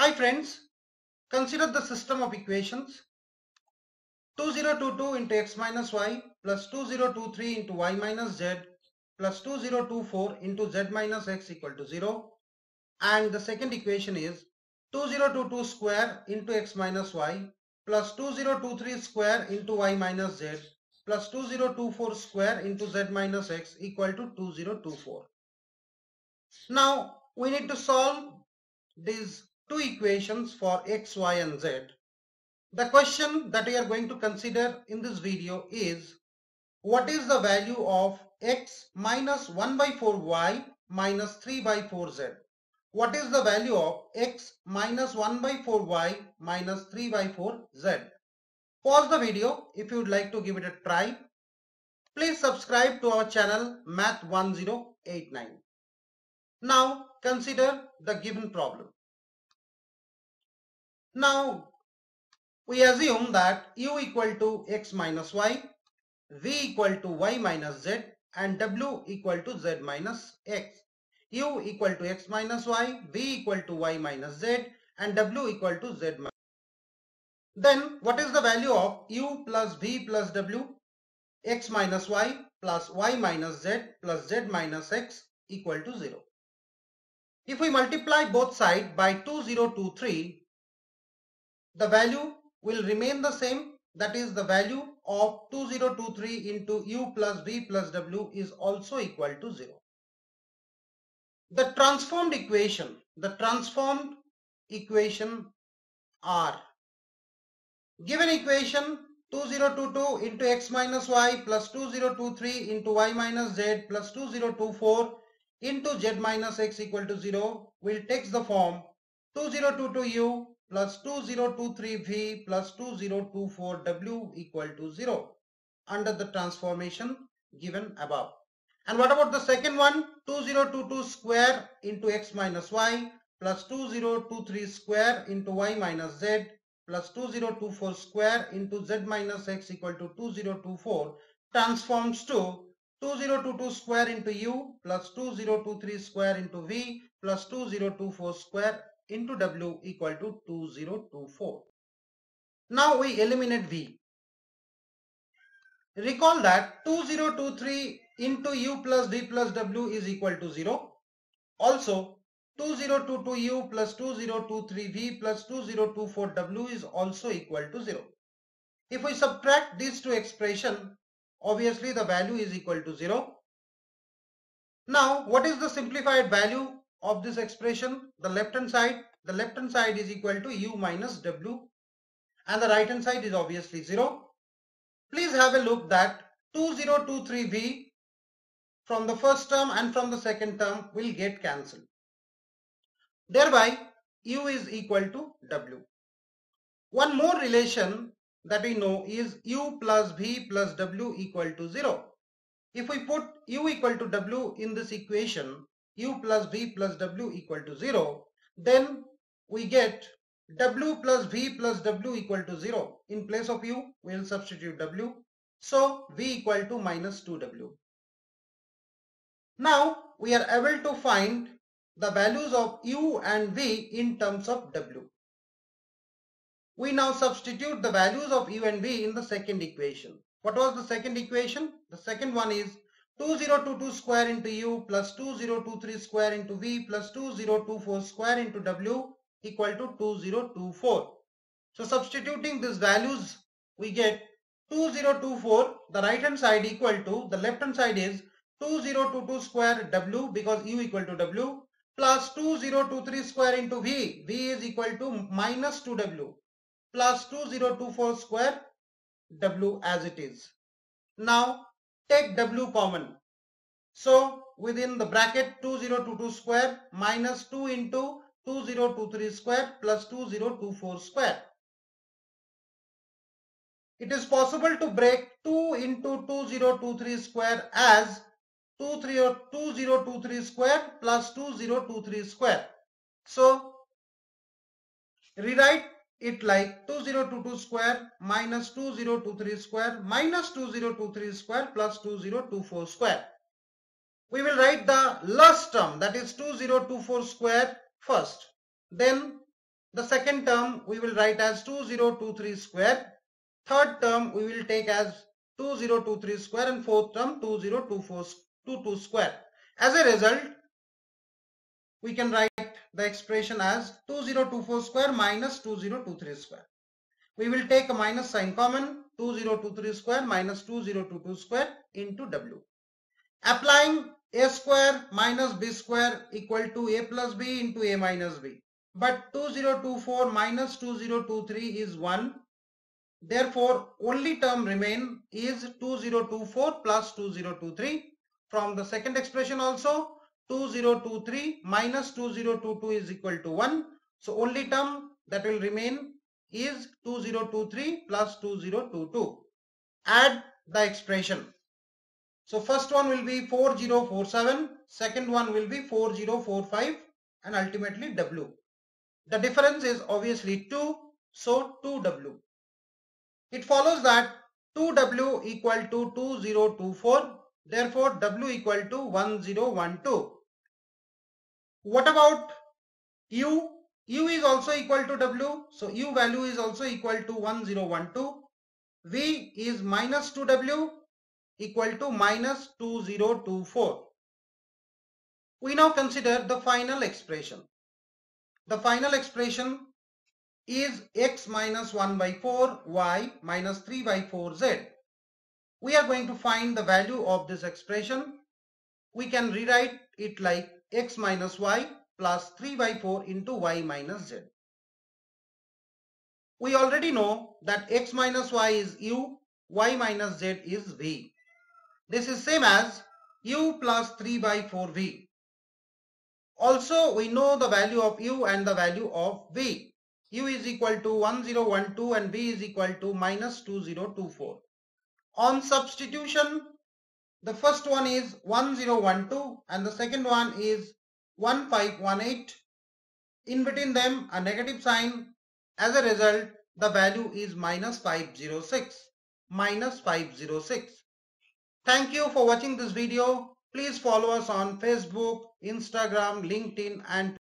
Hi friends, consider the system of equations 2022 into x minus y plus 2023 into y minus z plus 2024 into z minus x equal to 0 and the second equation is 2022 square into x minus y plus 2023 square into y minus z plus 2024 square into z minus x equal to 2024. Now we need to solve these two equations for x, y and z. The question that we are going to consider in this video is what is the value of x minus 1 by 4y minus 3 by 4z? What is the value of x minus 1 by 4y minus 3 by 4z? Pause the video if you would like to give it a try. Please subscribe to our channel Math 1089. Now consider the given problem. Now we assume that u equal to x minus y, v equal to y minus z and w equal to z minus x. u equal to x minus y, v equal to y minus z and w equal to z minus Then what is the value of u plus v plus w? x minus y plus y minus z plus z minus x equal to 0. If we multiply both sides by 2023, the value will remain the same that is the value of 2023 into u plus v plus w is also equal to 0. The transformed equation, the transformed equation are given equation 2022 into x minus y plus 2023 into y minus z plus 2024 into z minus x equal to 0 will take the form 2022u plus 2023v plus 2024w equal to 0 under the transformation given above. And what about the second one? 2022 square into x minus y plus 2023 square into y minus z plus 2024 square into z minus x equal to 2024 transforms to 2022 square into u plus 2023 square into v plus 2024 square into w equal to 2024. Now we eliminate v. Recall that 2023 into u plus v plus w is equal to 0. Also 2022u plus 2023v plus 2024w is also equal to 0. If we subtract these two expressions, obviously the value is equal to 0. Now what is the simplified value of this expression? The left hand side, the left hand side is equal to u minus w and the right hand side is obviously 0. Please have a look that 2023v from the first term and from the second term will get cancelled. Thereby u is equal to w. One more relation that we know is u plus v plus w equal to 0. If we put u equal to w in this equation, u plus v plus w equal to 0, then we get w plus v plus w equal to 0. In place of u, we will substitute w. So v equal to minus 2w. Now we are able to find the values of u and v in terms of w. We now substitute the values of u and v in the second equation. What was the second equation? The second one is 2022 square into u plus 2023 square into v plus 2024 square into w equal to 2024. So substituting these values we get 2024 the right hand side equal to the left hand side is 2022 square w because u equal to w plus 2023 square into v v is equal to minus 2w plus 2024 square w as it is. Now take w common. So within the bracket 2022 square minus 2 into 2023 square plus 2024 square. It is possible to break 2 into 2023 square as 2023 square plus 2023 square. So rewrite it like 2022 square minus 2023 square minus 2023 square plus 2024 square. We will write the last term that is 2024 square first. Then The second term we will write as 2023 square. Third term we will take as 2023 square and fourth term 2024 square. As a result, we can write the expression as 2024 square minus 2023 square. We will take a minus sign common 2023 square minus 2022 square into W. Applying a square minus b square equal to a plus b into a minus b. But 2024 minus 2023 is 1. Therefore, only term remain is 2024 plus 2023. From the second expression also, 2023 minus 2022 is equal to 1. So, only term that will remain is 2023 plus 2022. Add the expression. So first one will be 4047, second one will be 4045 and ultimately W. The difference is obviously 2, so 2W. It follows that 2W equal to 2024, therefore W equal to 1012. What about U? U is also equal to W, so U value is also equal to 1012. V is minus 2W, equal to minus 2024. We now consider the final expression. The final expression is x minus 1 by 4 y minus 3 by 4 z. We are going to find the value of this expression. We can rewrite it like x minus y plus 3 by 4 into y minus z. We already know that x minus y is u, y minus z is v. This is same as u plus 3 by 4v. Also, we know the value of u and the value of v. u is equal to 1012 and v is equal to minus 2024. On substitution, the first one is 1012 and the second one is 1518. In between them, a negative sign. As a result, the value is minus 506. Minus 506. Thank you for watching this video. Please follow us on Facebook, Instagram, LinkedIn and